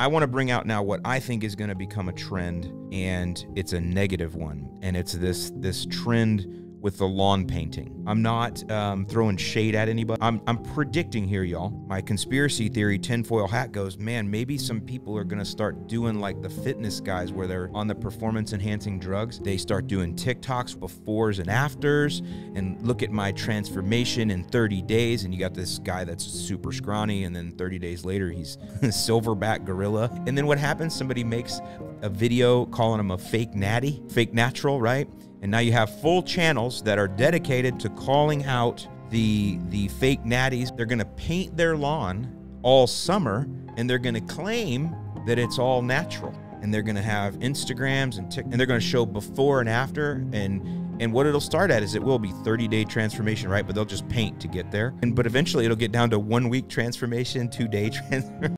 I want to bring out now what I think is going to become a trend, and it's a negative one, and it's this this trend with the lawn painting. I'm not um, throwing shade at anybody. I'm, I'm predicting here, y'all. My conspiracy theory tinfoil hat goes, man, maybe some people are going to start doing like the fitness guys where they're on the performance enhancing drugs. They start doing TikToks befores and afters and look at my transformation in 30 days. And you got this guy that's super scrawny. And then 30 days later, he's silverback gorilla. And then what happens? Somebody makes a video calling him a fake natty, fake natural, right? And now you have full channels that are dedicated to calling out the the fake natties. They're going to paint their lawn all summer and they're going to claim that it's all natural. And they're going to have Instagrams and tic- and they're going to show before and after and and what it'll start at is it will be 30 day transformation, right? But they'll just paint to get there. And but eventually it'll get down to one week transformation, two day transformation.